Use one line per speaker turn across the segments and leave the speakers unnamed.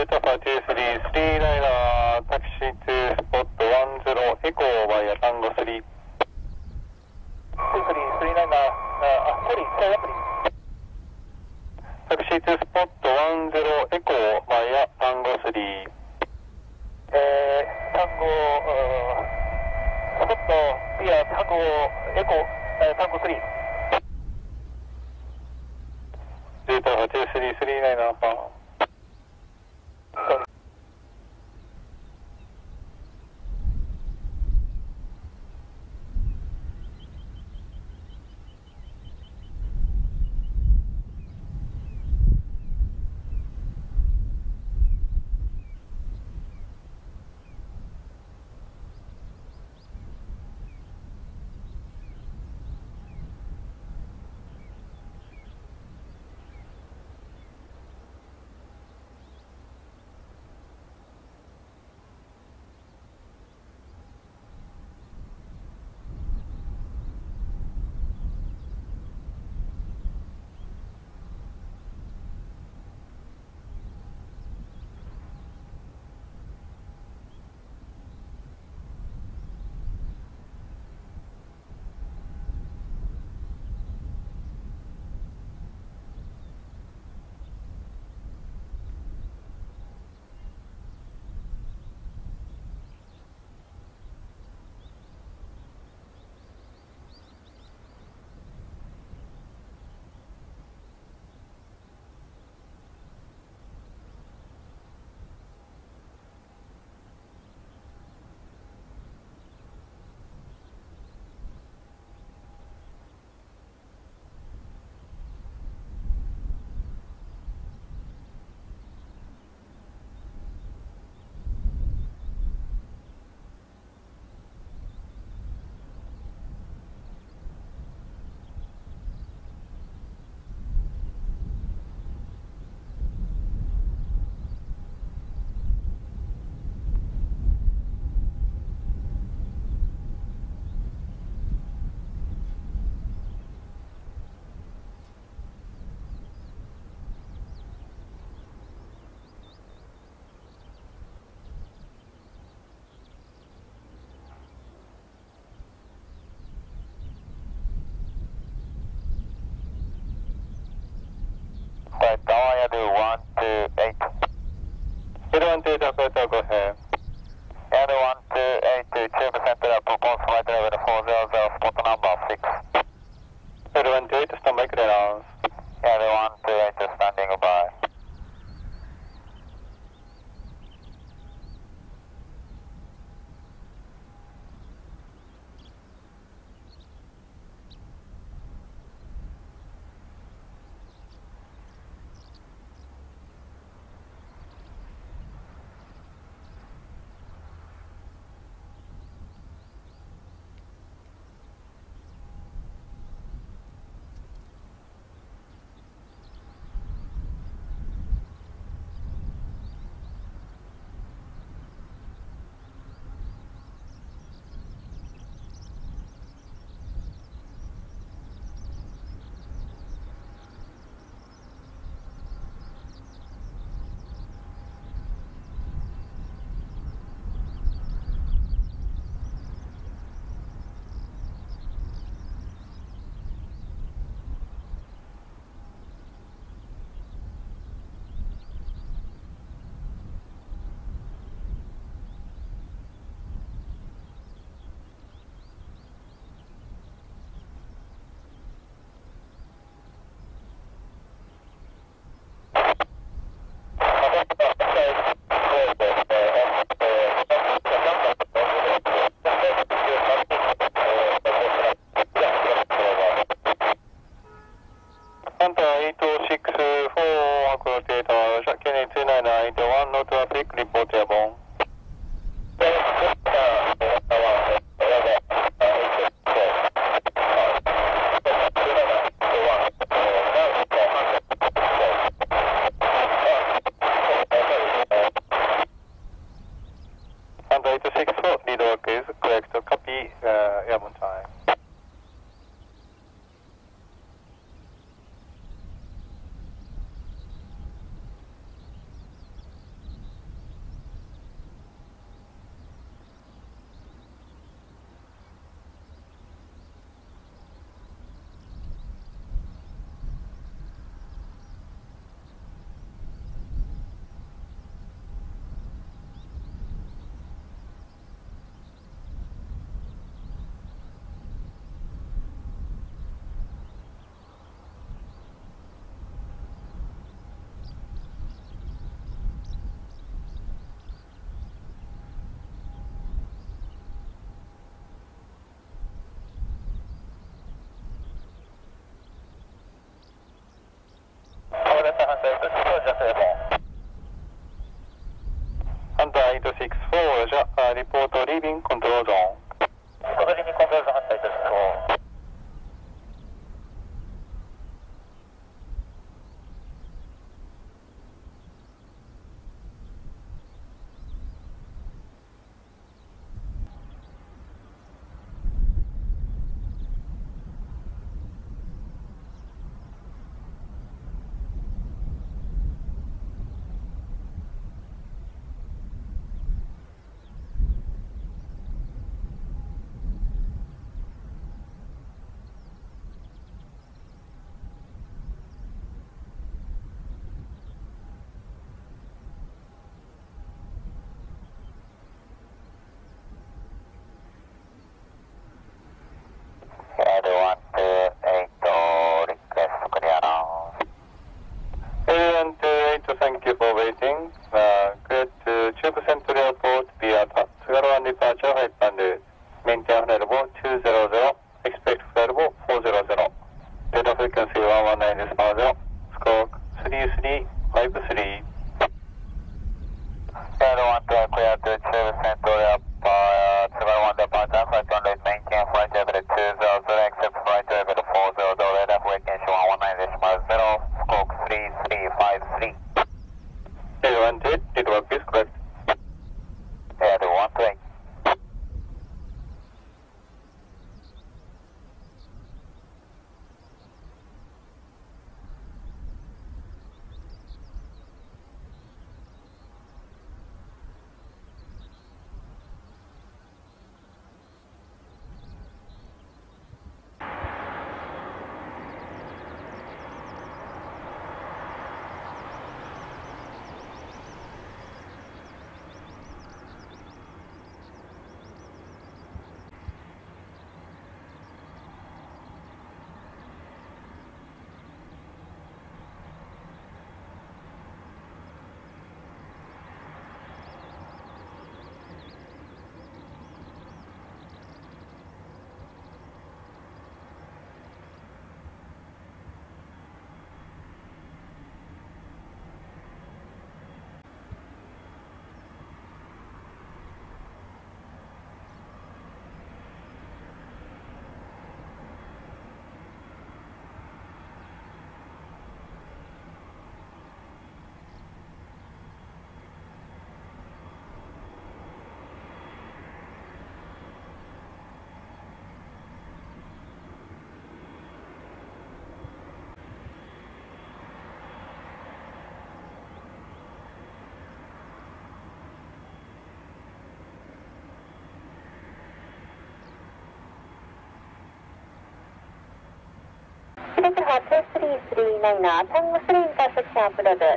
Delta 523, 39er, taxi
que es correcto
capi, eh, 864, Roger. Uh, report leaving control zone.
これにコントロール反対です。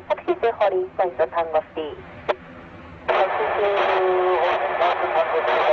タクシー通報リーポイン
ト単語3。タクシー通報リー
ポイント
単語3。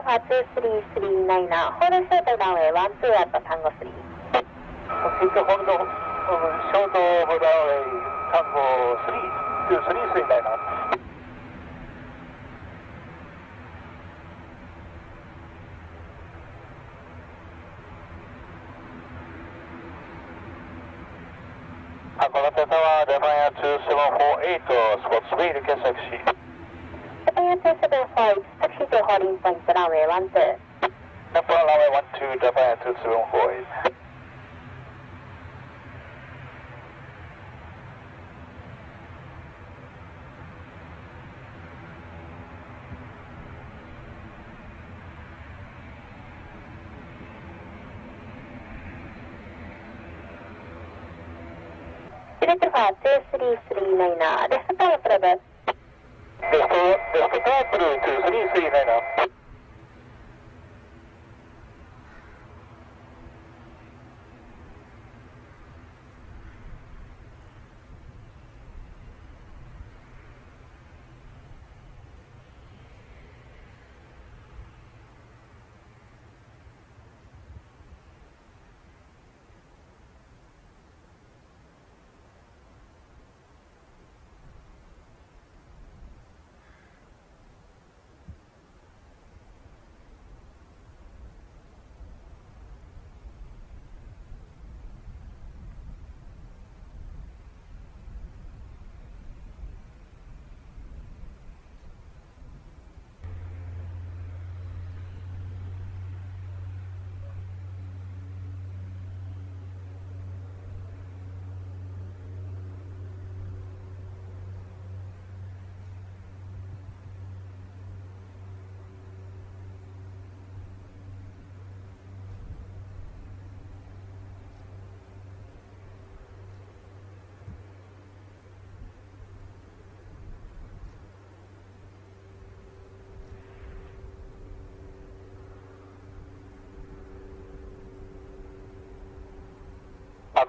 82339ホールシートダンウェイワンアット単語3。
Take a hold of short over the way, Tango 3, 2, 3, 3, 9, 9. Akolata Tower, Devaya 2748,
squad 3, Kesexi. Devaya 2748. Puerto Jordan, adelante.
Number runway 12, Japan 2748.
Director 5339, desktop para Delta 5 Blue 2339.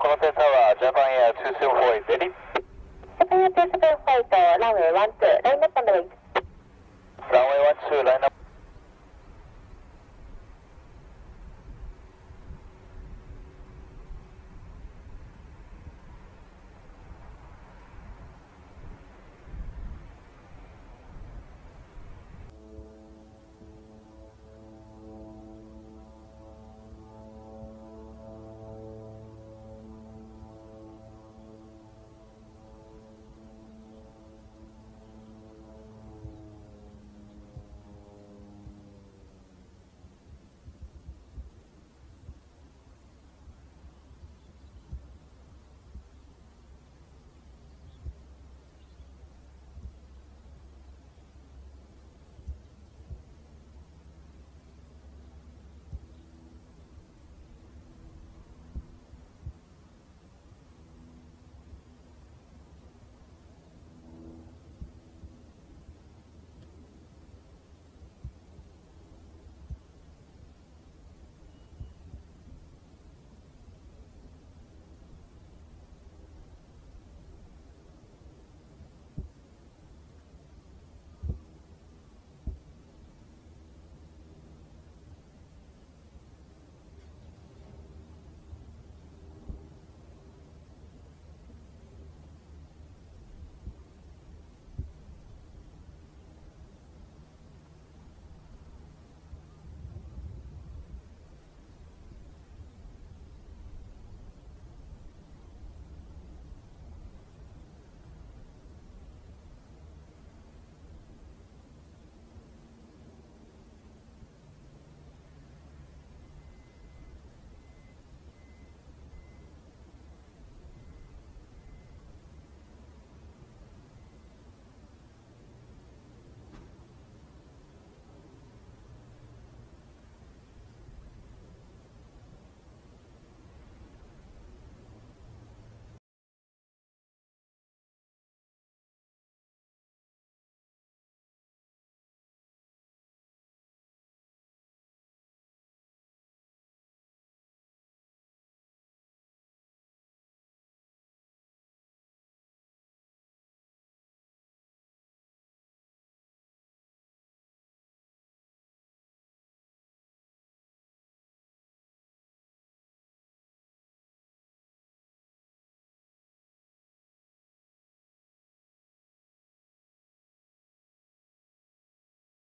コロ
テタワー、ジャパンエア204、レ
ジャパンエア204ランウェイ12、ラインナップの
ランウェイ12、ライン